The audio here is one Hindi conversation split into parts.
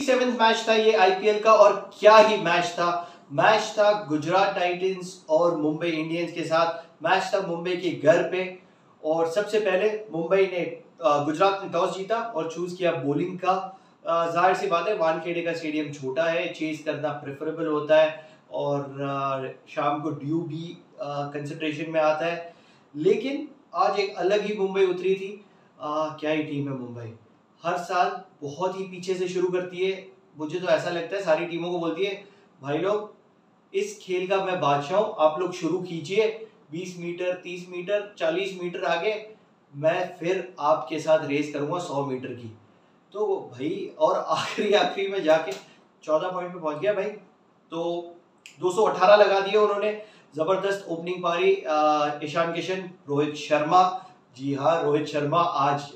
सेवेंथ मैच था ये आईपीएल का और क्या ही मैच था। मैच था गुजरात टाइटंस और मुंबई इंडियंस के साथ। मैच था मुंबई के घर पे। और सबसे पहले मुंबई ने गुजरात ने टॉस जीता और चूज़ किया बॉलिंग का। ज़ाहिर सी बात है वानखेड़े का स्टेडियम छोटा है चेज करना प्रेफरेबल होता है और शाम को ड्यू भी कंसिड्रेशन में आता है। लेकिन आज एक अलग ही मुंबई उतरी थी। आ, क्या ही टीम है मुंबई। हर साल बहुत ही पीछे से शुरू करती है। मुझे तो ऐसा लगता है सारी टीमों को बोलती है, भाई लोग, इस खेल का मैं बादशाह हूँ, आप लोग शुरू कीजिए। 20 मीटर 30 मीटर 40 मीटर आगे मैं फिर आपके साथ रेस करूँगा 100 मीटर की। तो भाई, और आखिरी आखिरी में जाके 14 पॉइंट पे पहुँच गया भाई। तो 218 लगा दिए उन्होंने। ज़बरदस्त ओपनिंग पारी ईशान किशन, रोहित शर्मा। जी हाँ रोहित शर्मा आज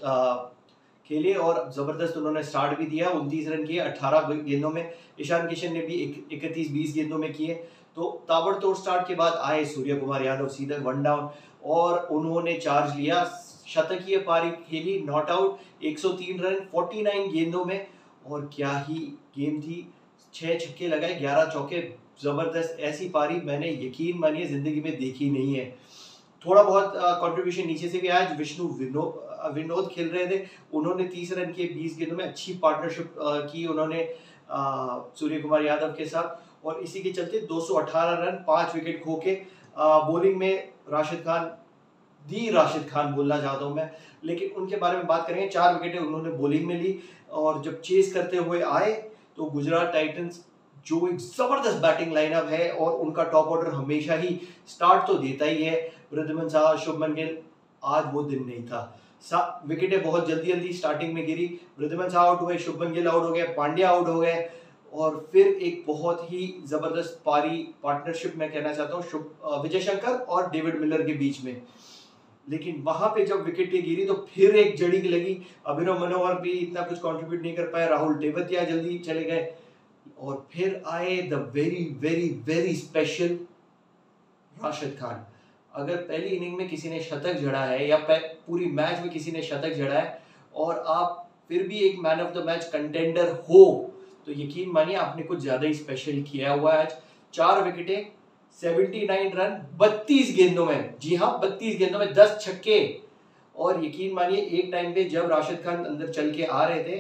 खेले और ज़बरदस्त उन्होंने स्टार्ट भी दिया। उनतीस रन किए अट्ठारह गेंदों में। ईशान किशन ने भी इकतीस, बीस गेंदों में किए। तो ताबड़तोड़ स्टार्ट के बाद आए सूर्य कुमार यादव सीधे वन डाउन और उन्होंने चार्ज लिया। शतकीय पारी खेली नॉट आउट 103 रन 49 गेंदों में। और क्या ही गेम थी। छह छक्के लगाए 11 चौके, ज़बरदस्त ऐसी पारी मैंने यकीन मानिए ज़िंदगी में देखी नहीं है। थोड़ा बहुत कंट्रीब्यूशन नीचे से भी आया विष्णु विनोद विनोद खेल रहे थे, उन्होंने तीस रन के बीस गेंदों में अच्छी पार्टनरशिप की उन्होंने सूर्य कुमार यादव के साथ। और इसी के चलते 218 रन, पाँच विकेट खो के बॉलिंग में राशिद खान, दी राशिद खान बोलना चाहता हूँ मैं। लेकिन उनके बारे में बात करेंगे, चार विकेटें उन्होंने बॉलिंग में ली, और जब चेस करते हुए आए तो गुजरात टाइटंस जो एक ज़बरदस्त बैटिंग लाइनअप है और उनका टॉप ऑर्डर हमेशा ही स्टार्ट तो देता ही है। वृद्धमन शाह शुभमन गिल आज वो दिन नहीं था। विकेटें बहुत जल्दी जल्दी स्टार्टिंग में गिरी। वृद्धमन शाह आउट हुए शुभमन गिल आउट हो गए, पांड्या आउट हो गए। और फिर एक बहुत ही ज़बरदस्त पारी पार्टनरशिप मैं कहना चाहता हूँ विजय शंकर और डेविड मिलर के बीच में। लेकिन वहाँ पे जब विकेटें गिरी तो फिर एक जड़ी लगी। अभिनव मनोहर भी इतना कुछ कंट्रीब्यूट नहीं कर पाए राहुल टेवतिया जल्दी चले गए। और फिर आए the very very very special Rashid Khan. अगर पहली इनिंग में किसी ने शतक जड़ा है या पूरी मैच में किसी ने शतक जड़ा है और आप फिर भी एक man of the match contender हो तो यकीन मानिए आपने कुछ ज़्यादा ही स्पेशल किया हुआ है आज। चार विकेटें 79 रन 32 गेंदों में। जी हाँ 32 गेंदों में 10 छक्के। और यकीन मानिए, एक टाइम पे जब राशिद खान अंदर चल के आ रहे थे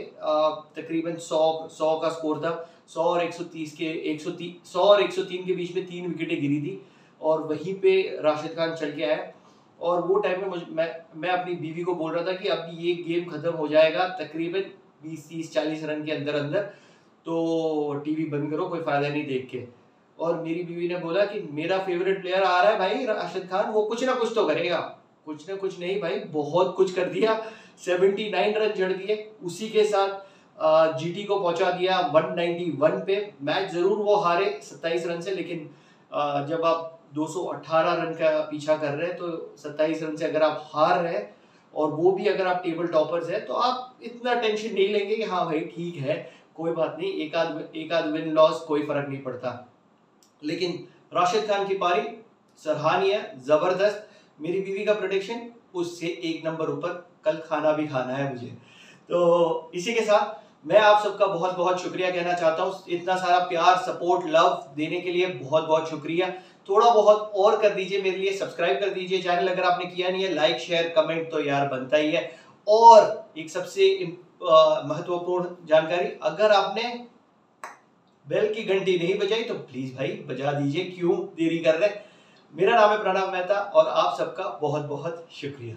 तकरीबन सौ सौ का स्कोर था, सौ और 130 के 130 100 और 103 के बीच में तीन विकेटें गिरी थी और वहीं पे राशिद खान चल के आया। और वो टाइम में मुझे, मैं मैं अपनी बीवी को बोल रहा था कि अब ये गेम खत्म हो जाएगा तकरीबन बीस, तीस, चालीस रन के अंदर अंदर। तो टीवी बंद करो, कोई फ़ायदा नहीं देख के। और मेरी बीवी ने बोला कि मेरा फेवरेट प्लेयर आ रहा है भाई राशिद खान, वो कुछ ना कुछ तो करेगा। कुछ ना कुछ नहीं भाई, बहुत कुछ कर दिया। सेवेंटी नाइन रन जड़ दिए उसी के साथ जीटी को पहुँचा दिया 191 पे। मैच ज़रूर वो हारे 27 रन से, लेकिन जब आप 218 रन का पीछा कर रहे हैं तो 27 रन से अगर आप हार रहे हैं, और वो भी अगर आप टेबल टॉपर्स है तो आप इतना टेंशन नहीं लेंगे कि हाँ भाई, ठीक है, कोई बात नहीं, एक आध एक आध विन लॉस कोई फ़र्क नहीं पड़ता। लेकिन राशिद खान की पारी सराहनीय, ज़बरदस्त। मेरी बीवी का प्रोडिक्शन उससे एक नंबर ऊपर कल खाना भी खाना है मुझे। तो इसी के साथ मैं आप सबका बहुत बहुत शुक्रिया कहना चाहता हूँ। इतना सारा प्यार सपोर्ट लव देने के लिए बहुत बहुत शुक्रिया। थोड़ा बहुत और कर दीजिए मेरे लिए सब्सक्राइब कर दीजिए। चैनल अगर आपने किया नहीं है लाइक शेयर कमेंट तो यार बनता ही है। और एक सबसे महत्वपूर्ण जानकारी, अगर आपने बेल की घंटी नहीं बजाई तो प्लीज़ भाई बजा दीजिए। क्यों देरी कर रहे मेरा नाम है प्रणव मेहता और आप सबका बहुत बहुत शुक्रिया।